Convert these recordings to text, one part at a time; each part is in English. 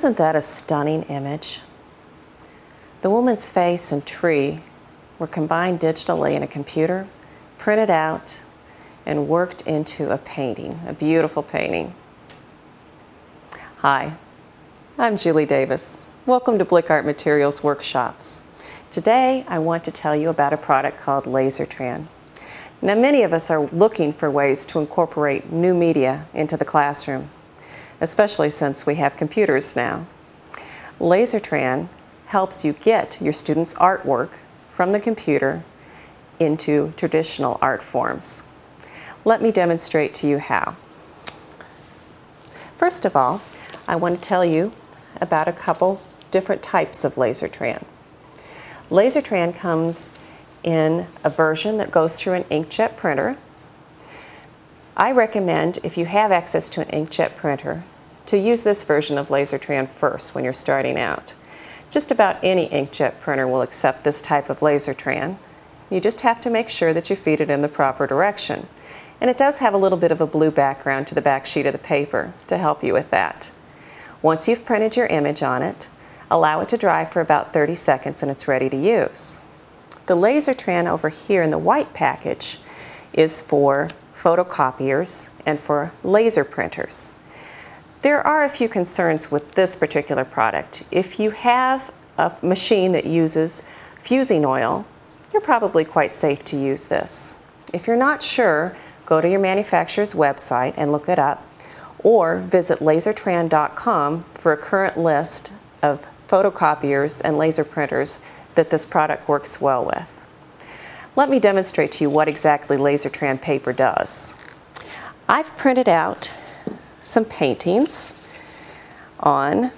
Isn't that a stunning image? The woman's face and tree were combined digitally in a computer, printed out, and worked into a painting, a beautiful painting. Hi, I'm Julie Davis. Welcome to Blick Art Materials Workshops. Today I want to tell you about a product called Lazertran. Now many of us are looking for ways to incorporate new media into the classroom, especially since we have computers now. Lazertran helps you get your students' artwork from the computer into traditional art forms. Let me demonstrate to you how. First of all, I want to tell you about a couple different types of Lazertran. Lazertran comes in a version that goes through an inkjet printer. I recommend, if you have access to an inkjet printer, to use this version of Lazertran first when you're starting out. Just about any inkjet printer will accept this type of Lazertran. You just have to make sure that you feed it in the proper direction. And it does have a little bit of a blue background to the back sheet of the paper to help you with that. Once you've printed your image on it, allow it to dry for about 30 seconds and it's ready to use. The Lazertran over here in the white package is for photocopiers and for laser printers. There are a few concerns with this particular product. If you have a machine that uses fusing oil, you're probably quite safe to use this. If you're not sure, go to your manufacturer's website and look it up or visit lazertran.com for a current list of photocopiers and laser printers that this product works well with. Let me demonstrate to you what exactly Lazertran paper does. I've printed out some paintings on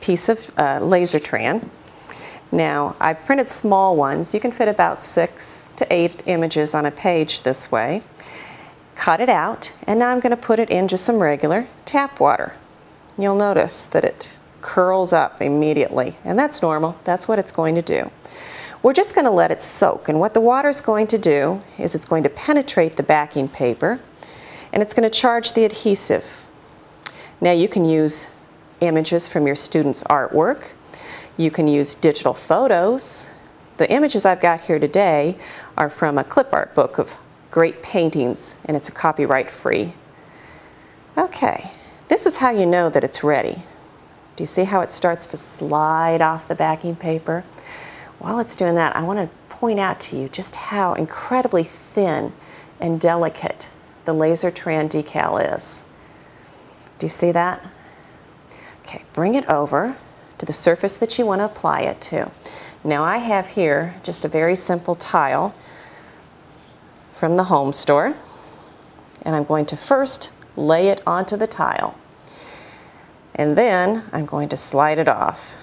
piece of uh, Lazertran. Now, I've printed small ones. You can fit about six to eight images on a page this way cut it out, and now I'm going to put it in just some regular tap water. You'll notice that it curls up immediately, and that's normal. That's what it's going to do. We're just going to let it soak, and what the water is going to do is it's going to penetrate the backing paper, and it's going to charge the adhesive. Now you can use images from your students' artwork. You can use digital photos. The images I've got here today are from a clip art book of great paintings and it's a copyright free. Okay, this is how you know that it's ready. Do you see how it starts to slide off the backing paper? While it's doing that, I want to point out to you just how incredibly thin and delicate the Lazertran decal is. Do you see that? Okay, bring it over to the surface that you want to apply it to. Now I have here just a very simple tile from the home store. And I'm going to first lay it onto the tile. And then I'm going to slide it off,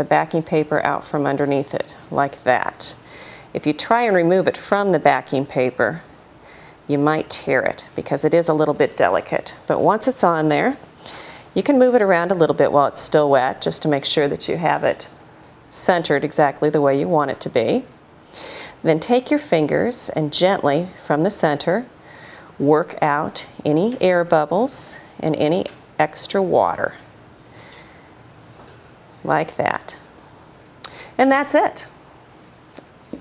the backing paper out from underneath it, like that. If you try and remove it from the backing paper, you might tear it because it is a little bit delicate. But once it's on there, you can move it around a little bit while it's still wet just to make sure that you have it centered exactly the way you want it to be. Then take your fingers and gently from the center work out any air bubbles and any extra water. Like that. And that's it.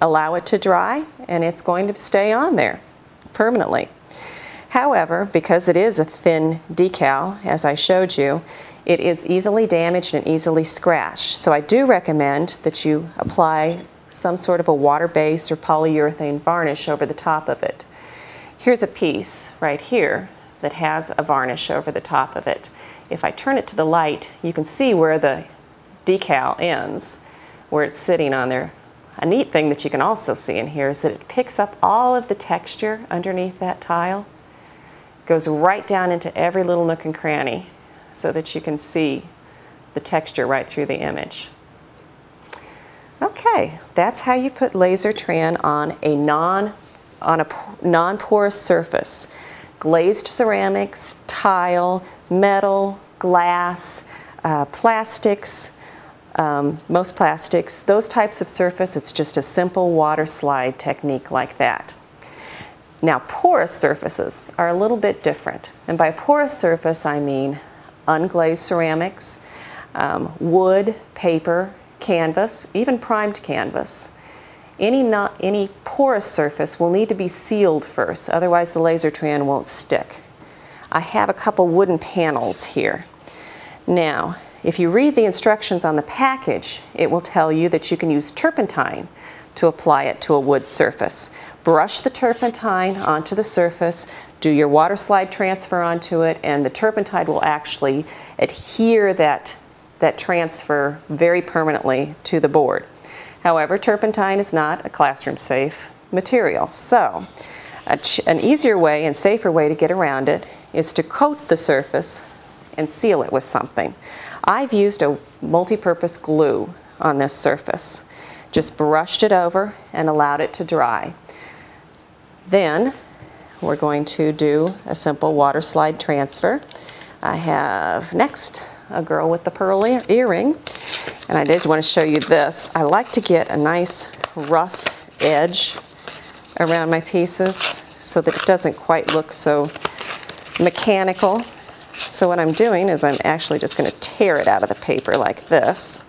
Allow it to dry and it's going to stay on there permanently. However, because it is a thin decal, as I showed you, it is easily damaged and easily scratched. So I do recommend that you apply some sort of a water base or polyurethane varnish over the top of it. Here's a piece right here that has a varnish over the top of it. If I turn it to the light, you can see where the decal ends, where it's sitting on there. A neat thing that you can also see in here is that it picks up all of the texture underneath that tile, goes right down into every little nook and cranny so that you can see the texture right through the image. Okay, that's how you put Lazertran on a non on a non-porous surface. Glazed ceramics, tile, metal, glass, uh, plastics, um, most plastics, those types of surface, it's just a simple water slide technique like that. Now porous surfaces are a little bit different. And by porous surface I mean unglazed ceramics, um, wood, paper, canvas, even primed canvas. Any, not, any porous surface will need to be sealed first, otherwise the Lazertran won't stick. I have a couple wooden panels here. Now, if you read the instructions on the package, it will tell you that you can use turpentine to apply it to a wood surface. Brush the turpentine onto the surface, do your water slide transfer onto it, and the turpentine will actually adhere that, that transfer very permanently to the board. However, turpentine is not a classroom safe material. So, an easier way and safer way to get around it is to coat the surface and seal it with something. I've used a multi-purpose glue on this surface. Just brushed it over and allowed it to dry. Then we're going to do a simple water slide transfer. I have next a girl with the pearl ear earring and I did want to show you this. I like to get a nice rough edge around my pieces so that it doesn't quite look so mechanical. So what I'm doing is I'm actually just going to tear it out of the paper like this.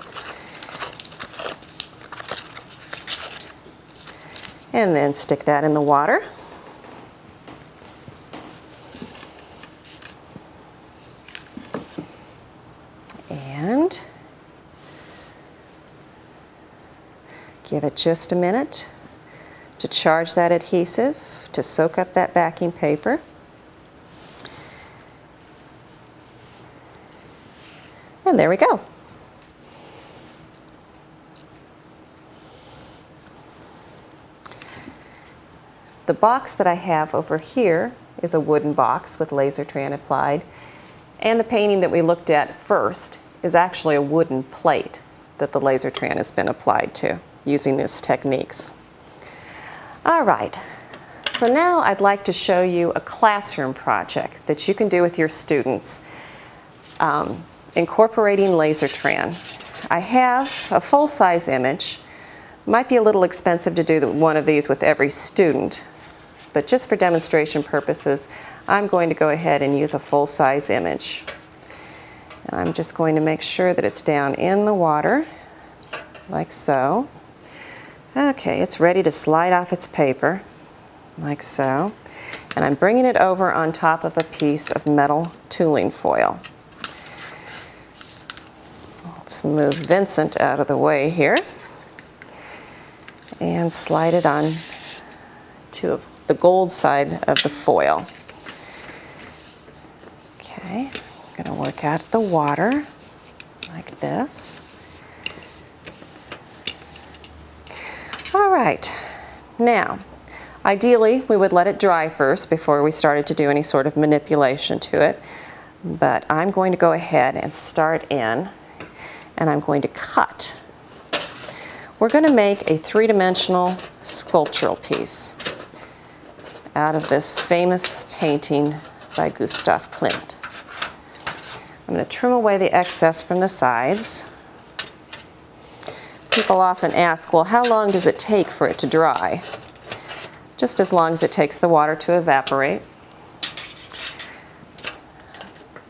And then stick that in the water. And give it just a minute to charge that adhesive, to soak up that backing paper. And there we go. The box that I have over here is a wooden box with Lazertran applied. And the painting that we looked at first is actually a wooden plate that the Lazertran has been applied to using these techniques. All right, so now I'd like to show you a classroom project that you can do with your students um, incorporating Lazertran. I have a full-size image. Might be a little expensive to do one of these with every student, but just for demonstration purposes, I'm going to go ahead and use a full-size image. And I'm just going to make sure that it's down in the water, like so. Okay, it's ready to slide off its paper, like so. And I'm bringing it over on top of a piece of metal tooling foil. Let's move Vincent out of the way here and slide it on to the gold side of the foil. Okay, I'm to work out the water like this. All right, now, ideally we would let it dry first before we started to do any sort of manipulation to it, but I'm going to go ahead and start in and I'm going to cut. We're going to make a three-dimensional sculptural piece out of this famous painting by Gustav Klimt. I'm going to trim away the excess from the sides. People often ask, well, how long does it take for it to dry? Just as long as it takes the water to evaporate.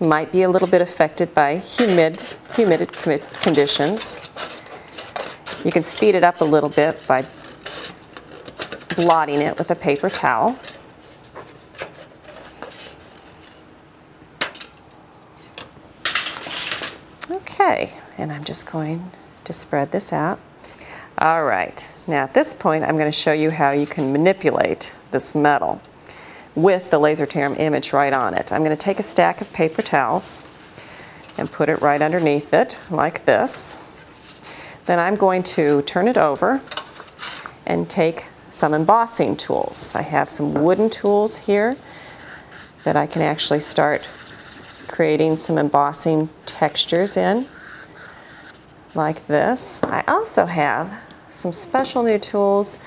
Might be a little bit affected by humid, humid conditions. You can speed it up a little bit by blotting it with a paper towel. Okay, and I'm just going to spread this out. All right, now at this point I'm going to show you how you can manipulate this metal with the Lazertran image right on it. I'm going to take a stack of paper towels and put it right underneath it like this. Then I'm going to turn it over and take some embossing tools. I have some wooden tools here that I can actually start creating some embossing textures in like this. I also have some special new tools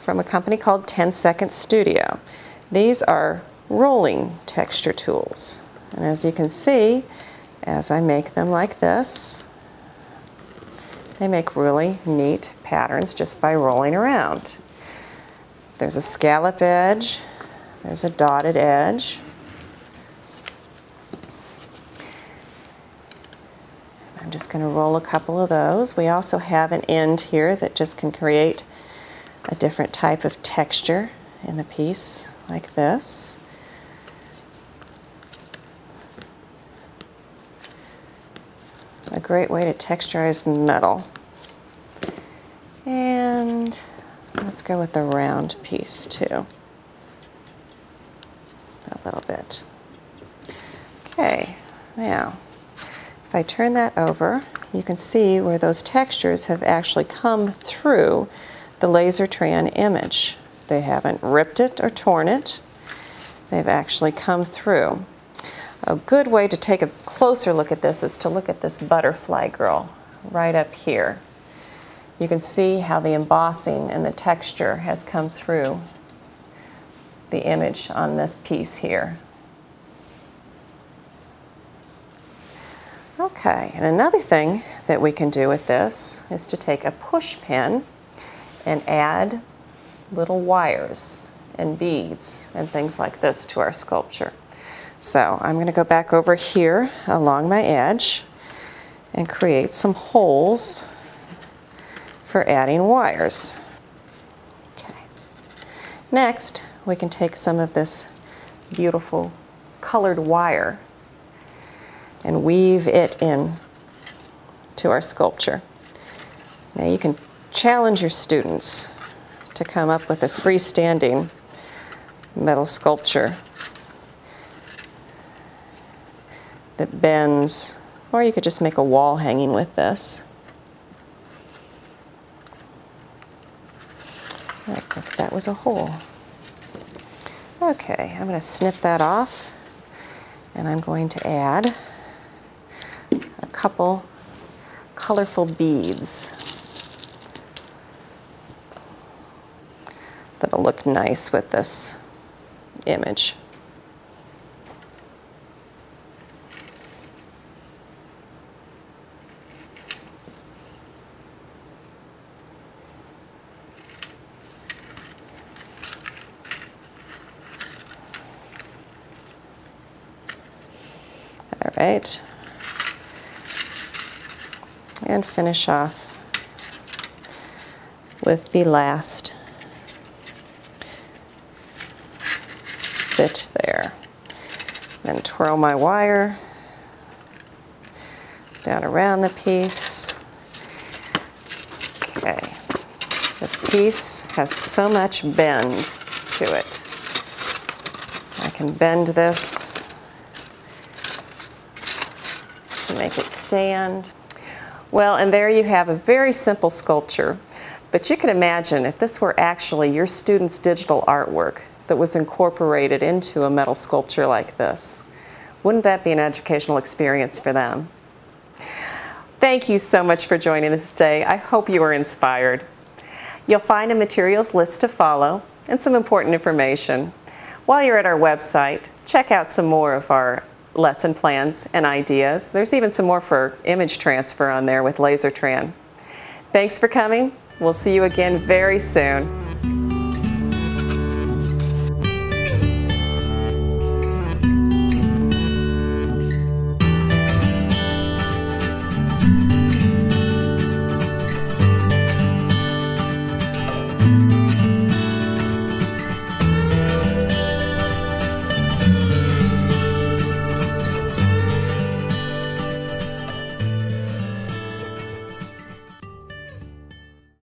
from a company called 10 Second Studio. These are rolling texture tools. And as you can see, as I make them like this, they make really neat patterns just by rolling around. There's a scallop edge, there's a dotted edge, I'm just going to roll a couple of those. We also have an end here that just can create a different type of texture in the piece like this. Great way to texturize metal. And let's go with the round piece too. A little bit. Okay, now if I turn that over, you can see where those textures have actually come through the Lazertran image. They haven't ripped it or torn it. They've actually come through. A good way to take a closer look at this is to look at this butterfly girl right up here. You can see how the embossing and the texture has come through the image on this piece here. Okay, and another thing that we can do with this is to take a push pin and add little wires and beads and things like this to our sculpture. So I'm going to go back over here along my edge and create some holes for adding wires. Okay. Next, we can take some of this beautiful colored wire and weave it in to our sculpture. Now you can challenge your students to come up with a freestanding metal sculpture that bends, or you could just make a wall hanging with this. That was a hole. Okay, I'm going to snip that off and I'm going to add a couple colorful beads. that'll look nice with this image. Right. And finish off with the last bit there. Then twirl my wire down around the piece. Okay, this piece has so much bend to it. I can bend this to make it stand. Well, and there you have a very simple sculpture. But you can imagine if this were actually your student's digital artwork, that was incorporated into a metal sculpture like this. Wouldn't that be an educational experience for them? Thank you so much for joining us today. I hope you were inspired. You'll find a materials list to follow and some important information. While you're at our website, check out some more of our lesson plans and ideas. There's even some more for image transfer on there with Lazertran. Thanks for coming. We'll see you again very soon.